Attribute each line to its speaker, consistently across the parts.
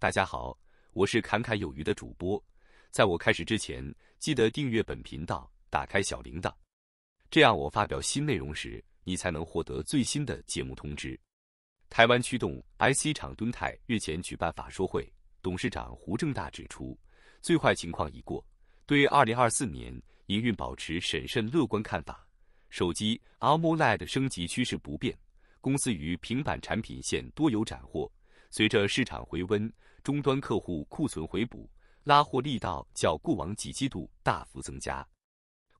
Speaker 1: 大家好，我是侃侃有余的主播。在我开始之前，记得订阅本频道，打开小铃铛，这样我发表新内容时，你才能获得最新的节目通知。台湾驱动 IC 厂敦泰日前举办法说会，董事长胡正大指出，最坏情况已过，对2024年营运保持审慎乐观看法。手机 AMOLED 升级趋势不变，公司于平板产品线多有斩获。随着市场回温，终端客户库存回补，拉货力道较过往几季度大幅增加。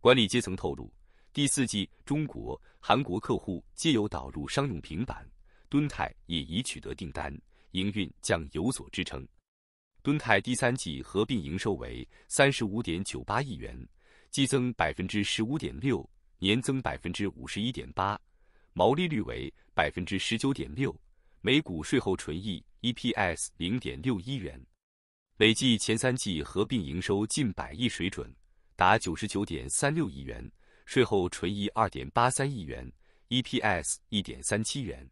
Speaker 1: 管理阶层透露，第四季中国、韩国客户皆有导入商用平板，敦泰也已取得订单，营运将有所支撑。敦泰第三季合并营收为三十五点九八亿元，季增百分之十五点六。年增百分之五十一点八，毛利率为百分之十九点六，每股税后纯益 EPS 零点六一元，累计前三季合并营收近百亿水准，达九十九点三六亿元，税后纯益二点八三亿元，EPS 一点三七元。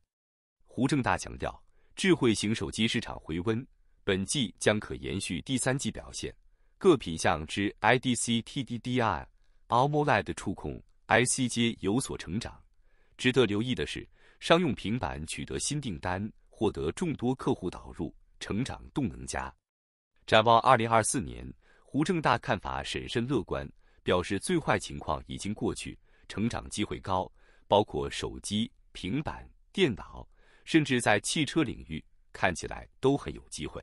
Speaker 1: 胡正大强调，智慧型手机市场回温，本季将可延续第三季表现，各品项之 IDC、TDDI、AMOLED 触控。IC 阶有所成长，值得留意的是，商用平板取得新订单，获得众多客户导入，成长动能佳。展望二零二四年，胡正大看法审慎乐观，表示最坏情况已经过去，成长机会高，包括手机、平板、电脑，甚至在汽车领域，看起来都很有机会。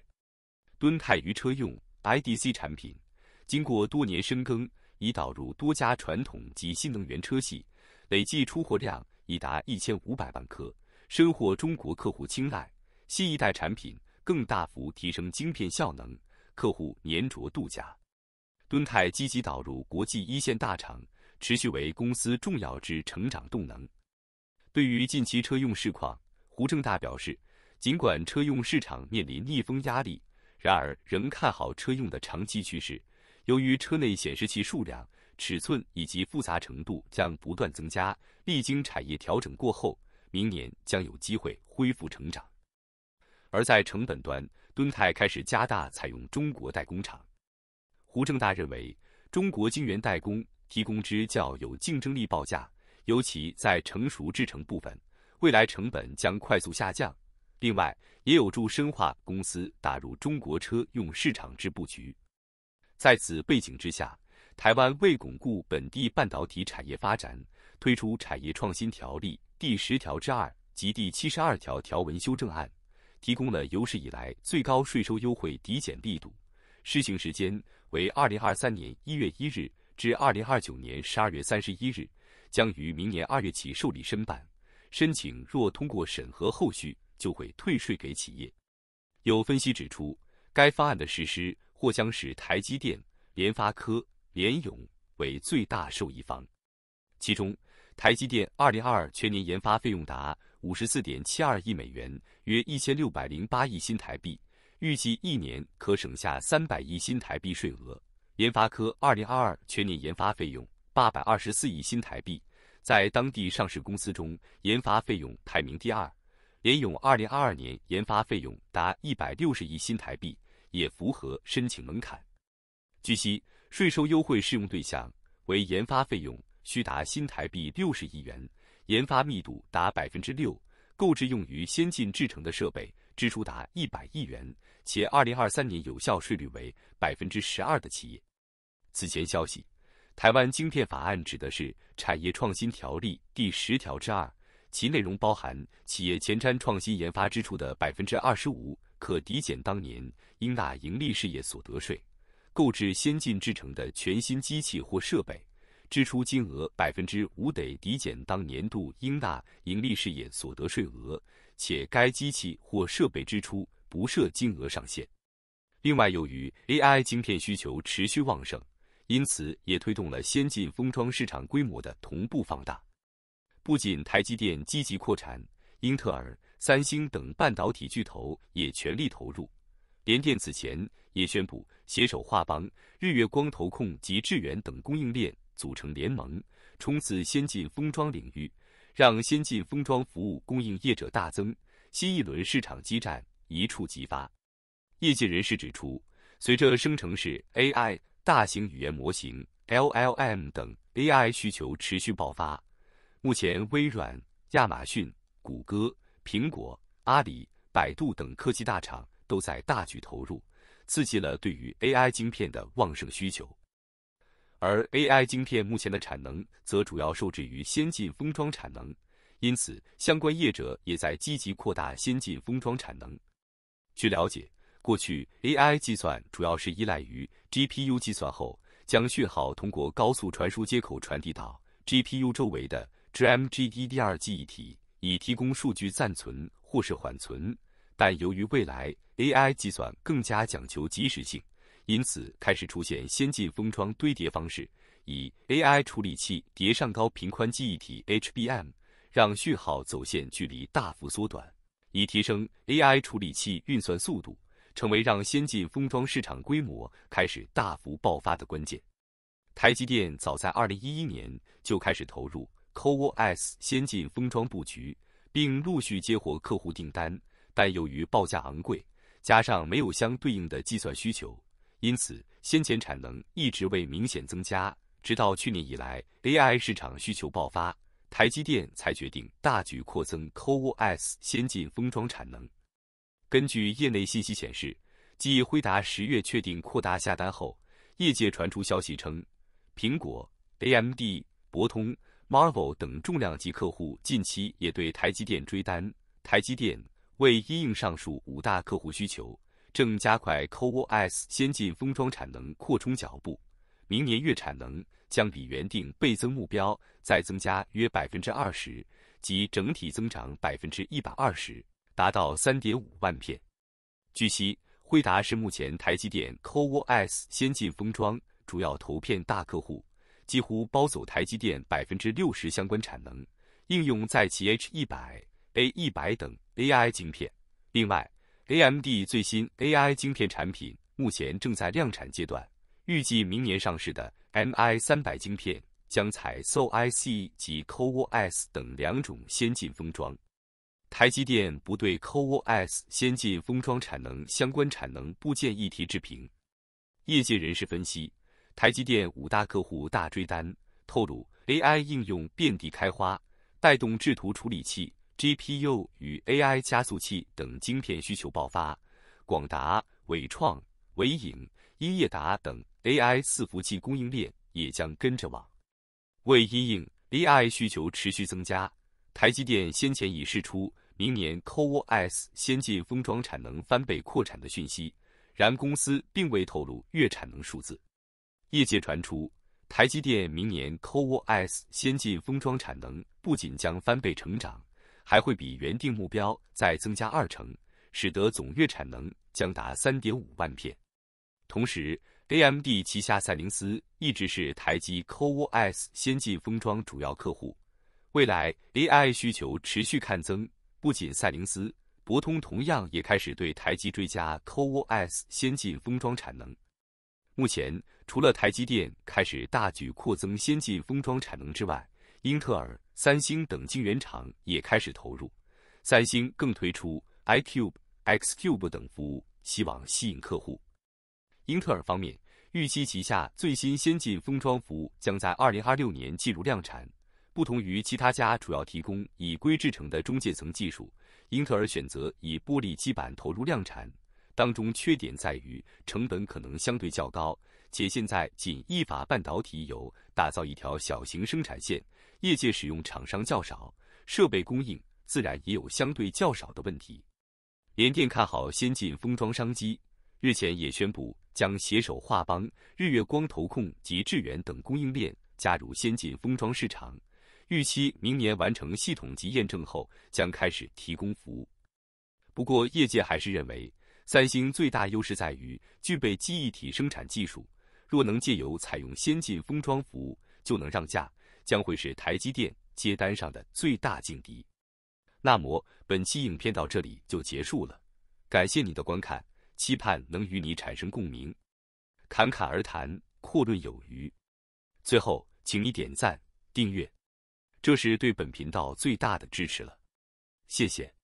Speaker 1: 敦泰于车用 IDC 产品，经过多年深耕。已导入多家传统及新能源车系，累计出货量已达一千五百万颗，深获中国客户青睐。新一代产品更大幅提升晶片效能，客户粘着度佳。敦泰积极导入国际一线大厂，持续为公司重要之成长动能。对于近期车用市况，胡正大表示，尽管车用市场面临逆风压力，然而仍看好车用的长期趋势。由于车内显示器数量、尺寸以及复杂程度将不断增加，历经产业调整过后，明年将有机会恢复成长。而在成本端，敦泰开始加大采用中国代工厂。胡正大认为，中国晶圆代工提供之较有竞争力报价，尤其在成熟制程部分，未来成本将快速下降。另外，也有助深化公司打入中国车用市场之布局。在此背景之下，台湾为巩固本地半导体产业发展，推出产业创新条例第十条之二及第七十二条条文修正案，提供了有史以来最高税收优惠抵减力度，施行时间为二零二三年一月一日至二零二九年十二月三十一日，将于明年二月起受理申办。申请若通过审核，后续就会退税给企业。有分析指出，该方案的实施。或将使台积电、联发科、联咏为最大受益方。其中，台积电二零二二全年研发费用达五十四点七二亿美元，约一千六百零八亿新台币，预计一年可省下三百亿新台币税额。联发科二零二二全年研发费用八百二十四亿新台币，在当地上市公司中研发费用排名第二。联咏二零二二年研发费用达一百六十亿新台币。也符合申请门槛。据悉，税收优惠适用对象为研发费用需达新台币六十亿元，研发密度达百分之六，购置用于先进制程的设备支出达一百亿元，且二零二三年有效税率为百分之十二的企业。此前消息，台湾晶片法案指的是产业创新条例第十条之二，其内容包含企业前瞻创新研发支出的百分之二十五。可抵减当年应纳盈利事业所得税，购置先进制成的全新机器或设备，支出金额百分之五得抵减当年度应纳盈利事业所得税额，且该机器或设备支出不设金额上限。另外，由于 AI 晶片需求持续旺盛，因此也推动了先进封装市场规模的同步放大。不仅台积电积极扩产，英特尔。三星等半导体巨头也全力投入，联电此前也宣布携手华邦、日月光投控及智源等供应链组成联盟，冲刺先进封装领域，让先进封装服务供应业者大增，新一轮市场激战一触即发。业界人士指出，随着生成式 AI、大型语言模型 LLM 等 AI 需求持续爆发，目前微软、亚马逊、谷歌、苹果、阿里、百度等科技大厂都在大举投入，刺激了对于 AI 晶片的旺盛需求。而 AI 晶片目前的产能则主要受制于先进封装产能，因此相关业者也在积极扩大先进封装产能。据了解，过去 AI 计算主要是依赖于 GPU 计算后，将讯号通过高速传输接口传递到 GPU 周围的 GMGDDR 记忆体，以提供数据暂存或是缓存。但由于未来 AI 计算更加讲求即时性，因此开始出现先进封装堆叠方式，以 AI 处理器叠上高频宽记忆体 HBM，让讯号走线距离大幅缩短，以提升 AI 处理器运算速度。成为让先进封装市场规模开始大幅爆发的关键。台积电早在2011年就开始投入 CoWoS 先进封装布局，并陆续接获客户订单，但由于报价昂贵，加上没有相对应的计算需求，因此先前产能一直未明显增加。直到去年以来，AI 市场需求爆发，台积电才决定大举扩增 CoWoS 先进封装产能。根据业内信息显示，继辉达十月确定扩大下单后，业界传出消息称，苹果、AMD、博通、Marvel 等重量级客户近期也对台积电追单。台积电为因应上述五大客户需求，正加快 COOS 先进封装产能扩充脚步，明年月产能将比原定倍增目标再增加约百分之二十，即整体增长百分之一百二十。达到三点五万片。据悉，辉达是目前台积电 COOS 先进封装主要投片大客户，几乎包走台积电百分之六十相关产能，应用在其 H 一百、A 一百等 AI 晶片。另外，AMD 最新 AI 晶片产品目前正在量产阶段，预计明年上市的 MI 三百晶片将采 SoIC 及 CoWoS 等两种先进封装。台积电不对 CoWoS 先进封装产能相关产能部件议题置评。业界人士分析，台积电五大客户大追单，透露 AI 应用遍地开花，带动制图处理器、GPU 与 AI 加速器等晶片需求爆发。广达、伟创、伟影、英业达等 AI 伺服器供应链也将跟着往。为因应 AI 需求持续增加，台积电先前已释出。明年 CoWoS 先进封装产能翻倍扩产的讯息，然公司并未透露月产能数字。业界传出，台积电明年 CoWoS 先进封装产能不仅将翻倍成长，还会比原定目标再增加二成，使得总月产能将达三点五万片。同时，AMD 旗下赛灵思一直是台积 CoWoS 先进封装主要客户，未来 AI 需求持续看增。不仅赛灵思、博通同样也开始对台积追加 CoWoS 先进封装产能。目前，除了台积电开始大举扩增先进封装产能之外，英特尔、三星等晶圆厂也开始投入。三星更推出 iCube、Xcube 等服务，希望吸引客户。英特尔方面预期旗下最新先进封装服务将在2026年进入量产。不同于其他家主要提供以硅制成的中介层技术，英特尔选择以玻璃基板投入量产。当中缺点在于成本可能相对较高，且现在仅意法半导体有打造一条小型生产线，业界使用厂商较少，设备供应自然也有相对较少的问题。联电看好先进封装商机，日前也宣布将携手华邦、日月光、投控及智远等供应链加入先进封装市场。预期明年完成系统级验证后，将开始提供服务。不过，业界还是认为，三星最大优势在于具备记忆体生产技术。若能借由采用先进封装服务就能让价，将会是台积电接单上的最大劲敌。那么，本期影片到这里就结束了，感谢你的观看，期盼能与你产生共鸣。侃侃而谈，阔论有余。最后，请你点赞、订阅。这是对本频道最大的支持了，谢谢。